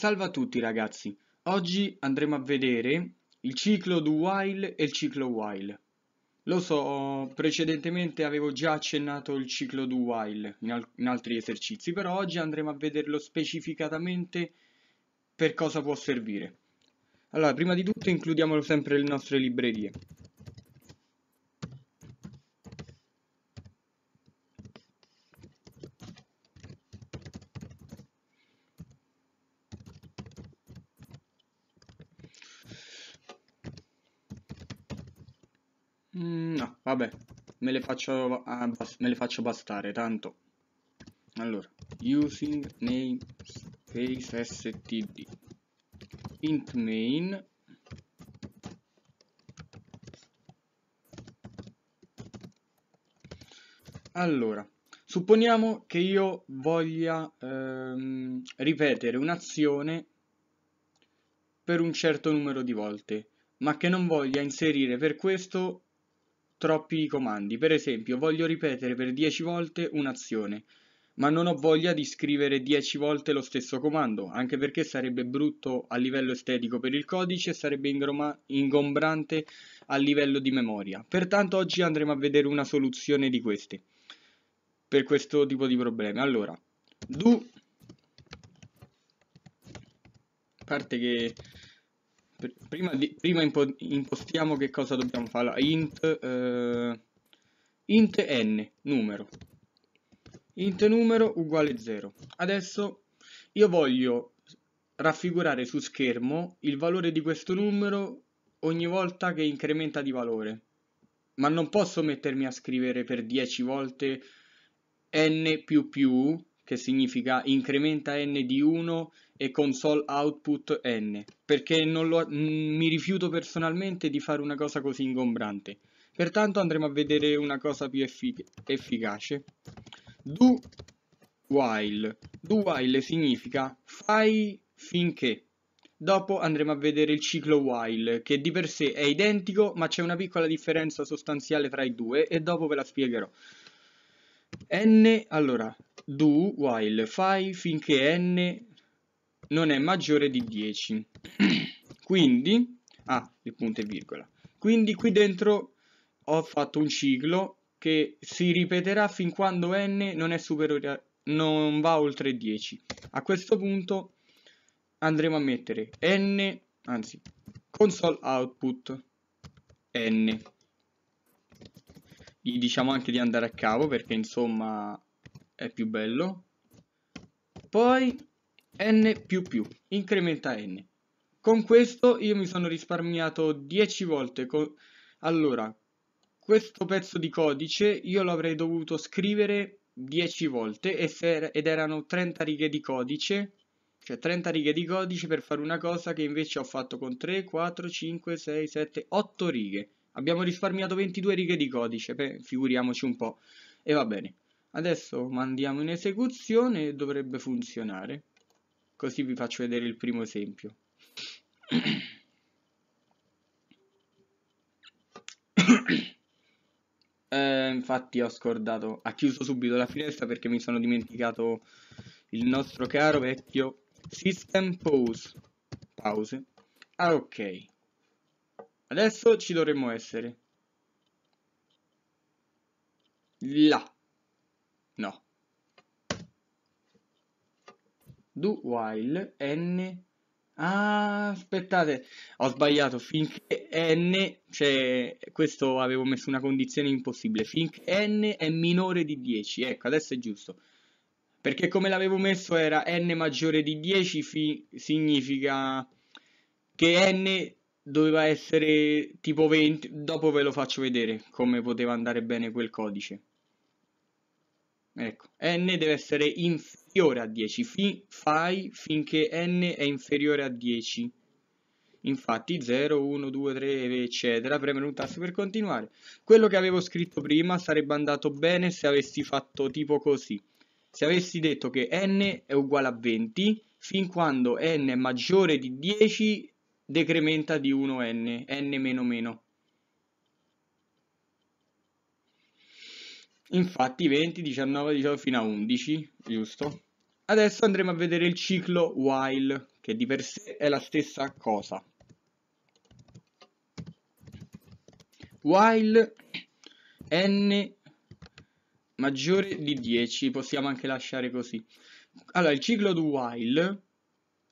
Salve a tutti ragazzi, oggi andremo a vedere il ciclo do while e il ciclo while. Lo so, precedentemente avevo già accennato il ciclo do while in, in altri esercizi, però oggi andremo a vederlo specificatamente per cosa può servire. Allora, prima di tutto includiamolo sempre nelle nostre librerie. Mm, no, vabbè, me le faccio, ah, me le faccio bastare, tanto. Allora, using namespace std int main Allora, supponiamo che io voglia ehm, ripetere un'azione per un certo numero di volte, ma che non voglia inserire per questo troppi comandi. Per esempio, voglio ripetere per 10 volte un'azione, ma non ho voglia di scrivere 10 volte lo stesso comando, anche perché sarebbe brutto a livello estetico per il codice e sarebbe ingombrante a livello di memoria. Pertanto oggi andremo a vedere una soluzione di queste, per questo tipo di problemi. Allora, do, a parte che prima, di, prima impo impostiamo che cosa dobbiamo fare. Int, eh, int n, numero. Int numero uguale 0. Adesso io voglio raffigurare su schermo il valore di questo numero ogni volta che incrementa di valore. Ma non posso mettermi a scrivere per 10 volte n più più, che significa incrementa n di 1 e console output n, perché lo, mi rifiuto personalmente di fare una cosa così ingombrante. Pertanto andremo a vedere una cosa più effic efficace. Do while. Do while significa fai finché. Dopo andremo a vedere il ciclo while, che di per sé è identico, ma c'è una piccola differenza sostanziale tra i due e dopo ve la spiegherò. N, allora, do while, fai finché n non è maggiore di 10. Quindi, ah, il punto e virgola. Quindi qui dentro ho fatto un ciclo che si ripeterà fin quando n non è superiore a, non va oltre 10. A questo punto andremo a mettere n, anzi, console output n. Gli diciamo anche di andare a cavo perché insomma è più bello. Poi n più più, incrementa n. Con questo io mi sono risparmiato 10 volte. Allora, questo pezzo di codice io lo avrei dovuto scrivere 10 volte ed erano 30 righe di codice, cioè 30 righe di codice per fare una cosa che invece ho fatto con 3, 4, 5, 6, 7, 8 righe. Abbiamo risparmiato 22 righe di codice, beh, figuriamoci un po'. E va bene. Adesso mandiamo in esecuzione e dovrebbe funzionare. Così vi faccio vedere il primo esempio. eh, infatti ho scordato, ha chiuso subito la finestra perché mi sono dimenticato il nostro caro vecchio system pause. Pause. Ah, ok. Adesso ci dovremmo essere. Là. No. do while n ah aspettate ho sbagliato finché n cioè questo avevo messo una condizione impossibile finché n è minore di 10 ecco adesso è giusto perché come l'avevo messo era n maggiore di 10 significa che n doveva essere tipo 20 dopo ve lo faccio vedere come poteva andare bene quel codice. Ecco n deve essere inferiore a 10 fin, fai finché n è inferiore a 10 infatti 0 1 2 3 eccetera premere un tasto per continuare. Quello che avevo scritto prima sarebbe andato bene se avessi fatto tipo così. Se avessi detto che n è uguale a 20 fin quando n è maggiore di 10 decrementa di 1 n n meno meno Infatti 20, 19, 18 fino a 11, giusto? Adesso andremo a vedere il ciclo while, che di per sé è la stessa cosa. While n maggiore di 10, possiamo anche lasciare così. Allora, il ciclo do while,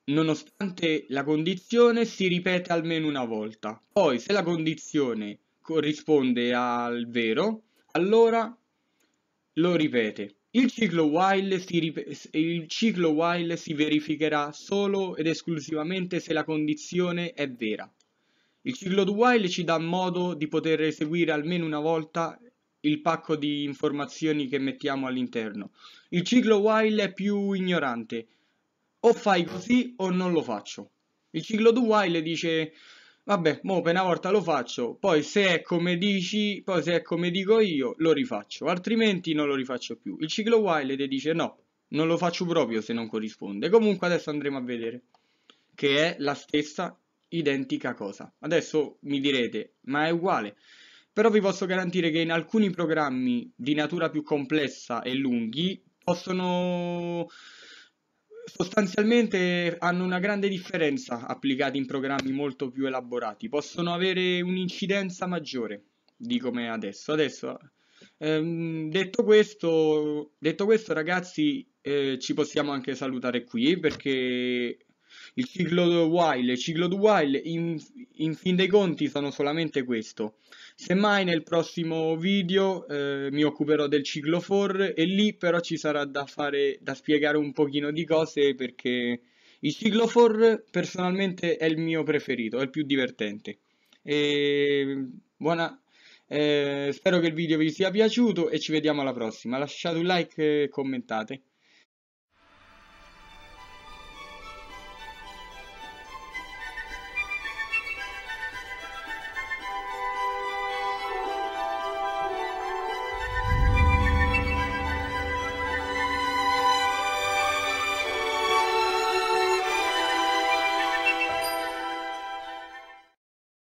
nonostante la condizione, si ripete almeno una volta. Poi, se la condizione corrisponde al vero, allora lo ripete. Il ciclo while si, il ciclo while si verificherà solo ed esclusivamente se la condizione è vera. Il ciclo do while ci dà modo di poter eseguire almeno una volta il pacco di informazioni che mettiamo all'interno. Il ciclo while è più ignorante. O fai così o non lo faccio. Il ciclo do while dice vabbè, mo per una volta lo faccio, poi se è come dici, poi se è come dico io, lo rifaccio, altrimenti non lo rifaccio più. Il ciclo while ti dice no, non lo faccio proprio se non corrisponde. Comunque adesso andremo a vedere che è la stessa identica cosa. Adesso mi direte, ma è uguale. Però vi posso garantire che in alcuni programmi di natura più complessa e lunghi possono sostanzialmente hanno una grande differenza applicati in programmi molto più elaborati, possono avere un'incidenza maggiore di come adesso. Adesso, ehm, detto, questo, detto questo, ragazzi, eh, ci possiamo anche salutare qui perché il ciclo while il ciclo do while in, in fin dei conti sono solamente questo. Semmai nel prossimo video eh, mi occuperò del ciclo for e lì però ci sarà da fare, da spiegare un pochino di cose perché il ciclo for personalmente è il mio preferito, è il più divertente. E buona, eh, spero che il video vi sia piaciuto e ci vediamo alla prossima. Lasciate un like e commentate.